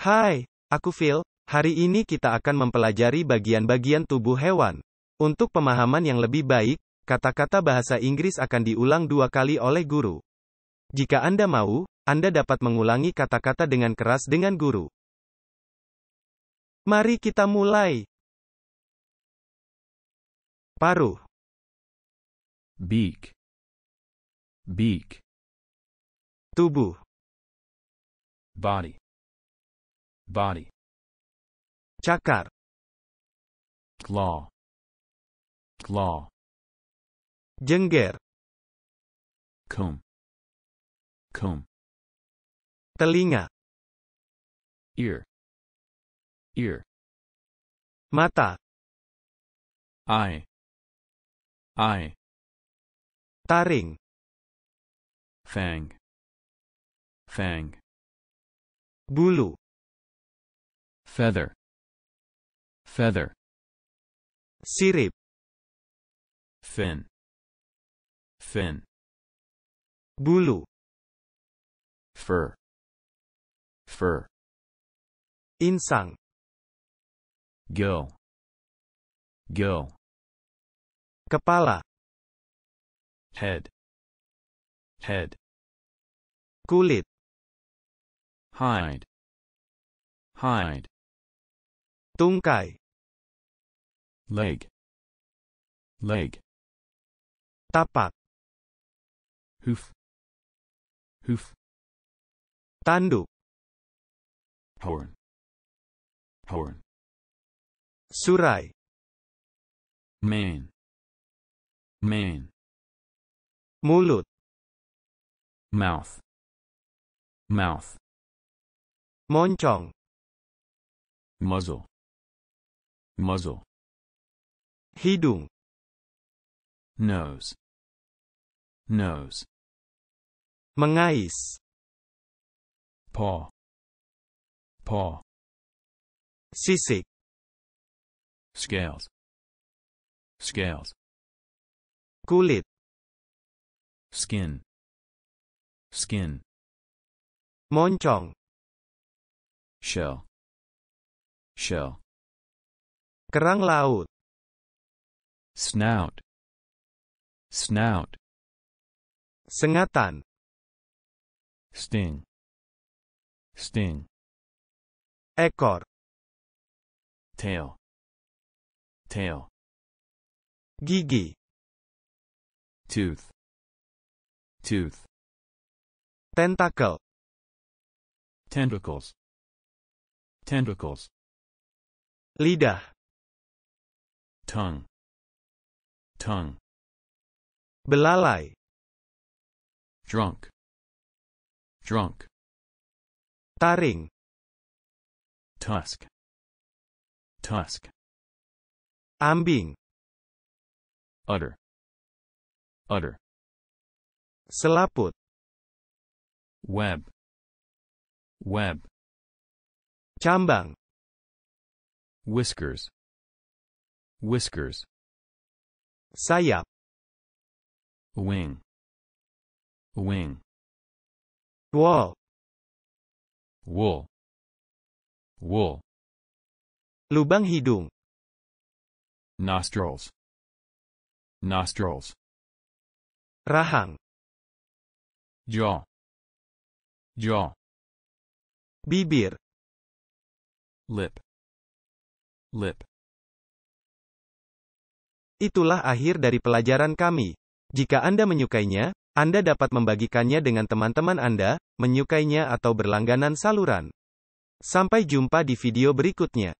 Hai, aku Phil. Hari ini kita akan mempelajari bagian-bagian tubuh hewan. Untuk pemahaman yang lebih baik, kata-kata bahasa Inggris akan diulang dua kali oleh guru. Jika Anda mau, Anda dapat mengulangi kata-kata dengan keras dengan guru. Mari kita mulai. Paruh, beak, beak, tubuh, body, body, cakar, claw, claw, jengger, comb, comb, telinga, ear, ear, mata, eye, eye, taring, fang, fang, bulu, feather, feather, sirip, fin, fin, bulu, fur, fur, insang, gill, gill, kepala, head, head, kulit, hide, hide, tungkai, leg, leg, tapak, hoof, hoof, tanduk, horn, horn, surai, mane, mane, mulut, mouth, mouth, moncong, muzzle, muzzle, hidung, nose, nose, mengais, paw, paw, sisik, scales, scales, kulit, skin, skin, moncong, shell, shell, kerang laut, snout, snout, sengatan, sting, sting, ekor, tail, tail, gigi, tooth, tooth, tentakel, tentacles, tentacles, lidah, tongue, tongue, belalai, trunk, trunk, taring, tusk, tusk, ambing, udder udder selaput, web, web, cambang, whiskers, whiskers, sayap, wing, wing, wol, wool, wool, lubang hidung, nostrils, nostrils, rahang, jaw, jaw, bibir, lip, lip. Itulah akhir dari pelajaran kami. Jika Anda menyukainya, Anda dapat membagikannya dengan teman-teman Anda, menyukainya atau berlangganan saluran. Sampai jumpa di video berikutnya.